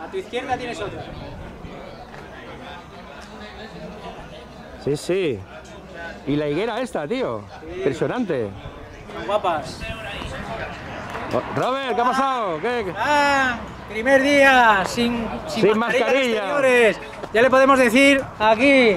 A tu izquierda tienes otra. Sí, sí. Y la higuera esta, tío. Impresionante. Son guapas. Oh, Robert, ¿qué ha pasado? ¿Qué? ¡Ah! Primer día sin, sin, Sin mascarilla. Ya le podemos decir aquí,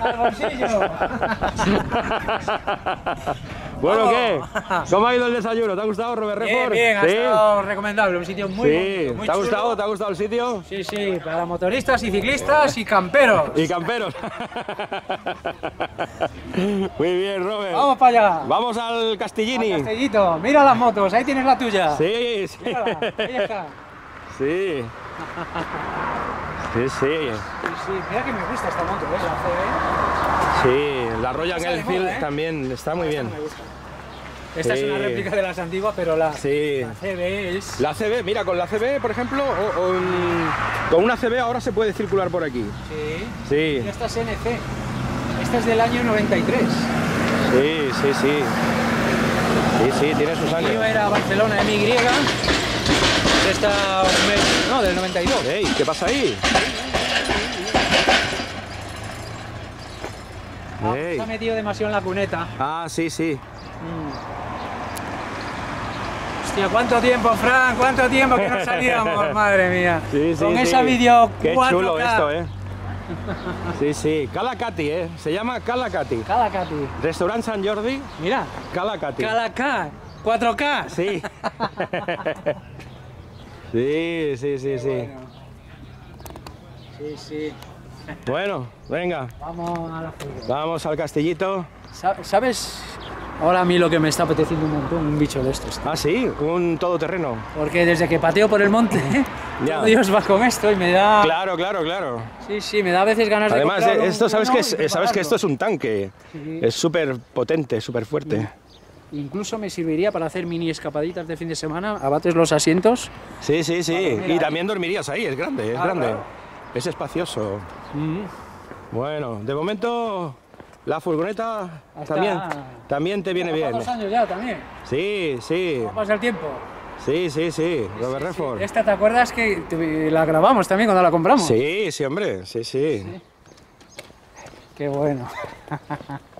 al bolsillo. bueno. ¿qué? ¿Cómo ha ido el desayuno? ¿Te ha gustado, Robert Bien, Redford? bien, ha sí. estado recomendable, un sitio muy Sí. bonito, muy ¿Te ha chulo. gustado? ¿Te ha gustado el sitio? Sí, sí, para motoristas y ciclistas y camperos. Y camperos. Muy bien, Robert. Vamos para allá. Vamos al Castillini. Castellito, mira las motos, ahí tienes la tuya. Sí, sí. Mírala, ahí está. Sí. Sí, sí. Sí, sí, mira que me gusta esta moto, ¿eh? La CB. Sí, la Royal de Enfield ¿eh? también está muy bien. Esta Sí. es una réplica de las antiguas, pero la, Sí. la CB es... La CB, mira, con la CB, por ejemplo, o- o, con una CB ahora se puede circular por aquí. Sí. Sí, Y esta es NC. Esta es del año 93. sí, sí, sí. Sí, sí, tiene sus Yo años. era Barcelona MY. Esta, me- no, del 92. Ey, ¿qué pasa ahí? Ah, se ha metido demasiado en la cuneta. Ah, sí, sí. Mm. Hostia, ¿cuánto tiempo, Fran? ¿Cuánto tiempo que no salíamos? Madre mía. Sí, sí, Con sí. esa vídeo Qué 4K. chulo esto, ¿eh? Sí, sí. Calacati, ¿eh? Se llama Calacati. Calacati. Restaurant San Jordi, Mira, Calacati. Calacá, 4K. Sí. sí, sí, sí, sí. Bueno. Sí, sí. Bueno, venga, Vamos a la fútbol. vamos al castillito. Sa- ¿Sabes? Ahora a mí lo que me está apeteciendo un montón, un bicho de estos. tío. Ah, sí, un todoterreno. Porque desde que pateo por el monte, Ya. Dios va con esto y me da... Claro, claro, claro. Sí, sí, me da a veces ganas Además, de eh, esto, sabes que, es- sabes que esto es un tanque. Sí. Es súper potente, súper fuerte. Incluso me serviría para hacer mini escapaditas de fin de semana, abates los asientos. Sí, sí, sí. Y también dormirías ahí, es grande, es Ah, grande. claro. Es espacioso. Bueno, de momento la furgoneta también, también te viene bien. dos años ya también. Sí, sí, ¿Cómo pasa el tiempo? sí, sí, sí, Robert Redford. Esta, ¿te acuerdas que te- la grabamos también cuando la compramos? Sí, sí, hombre, sí, sí. Qué bueno.